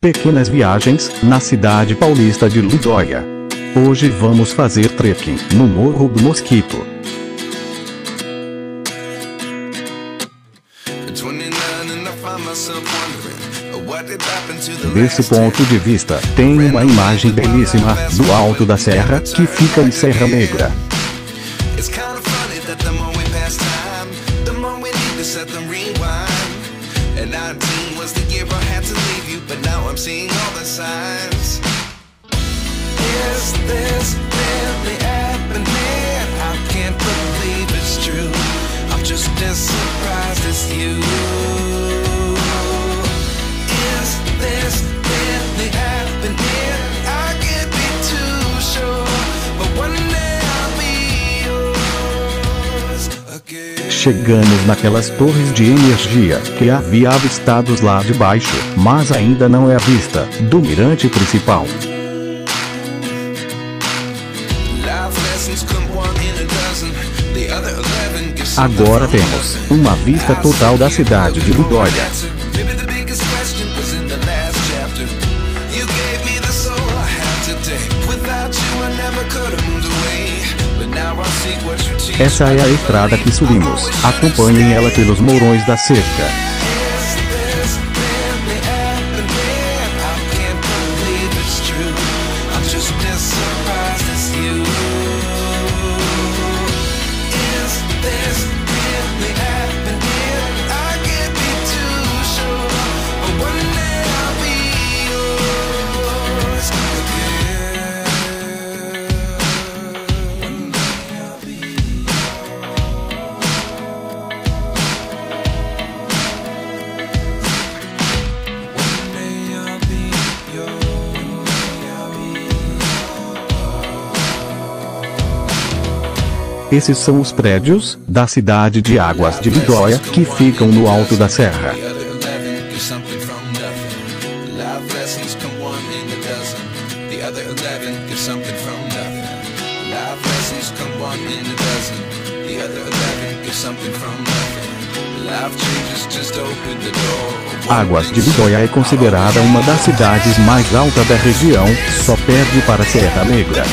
Pequenas viagens, na cidade paulista de Lindóia. Hoje vamos fazer trekking, no Morro do Mosquito. Desse ponto de vista, tem uma imagem belíssima, do alto da serra, que fica em Serra Negra. And 19 was the year I had to leave you, but now I'm seeing all the signs. Is this really happening? Chegamos naquelas torres de energia que havia avistados lá de baixo, mas ainda não é a vista do mirante principal. Agora temos uma vista total da cidade de Ludóia. Essa é a estrada que subimos. Acompanhem ela pelos mourões da cerca. Esses são os prédios da cidade de Águas de Vidóia que ficam no alto da serra. Águas de Vidóia é considerada uma das cidades mais altas da região, só perde para Serra Negra.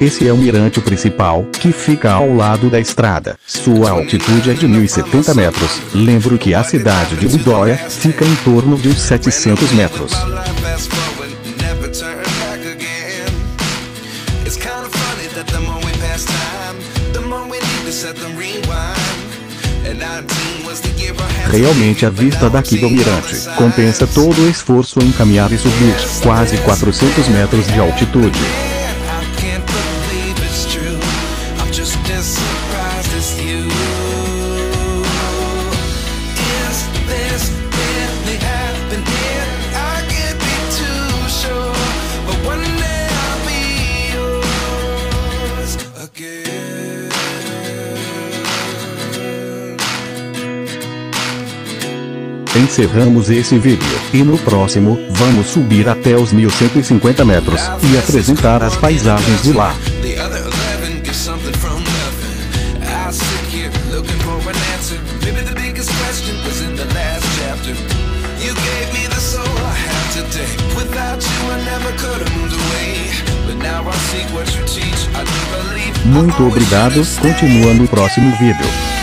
Esse é o mirante principal, que fica ao lado da estrada. Sua altitude é de 1070 metros. Lembro que a cidade de Budóia fica em torno de uns 700 metros. Realmente a vista daqui do mirante compensa todo o esforço em caminhar e subir quase 400 metros de altitude. Encerramos esse vídeo, e no próximo, vamos subir até os 1150 metros, e apresentar as paisagens de lá. Muito obrigado, continua no próximo vídeo.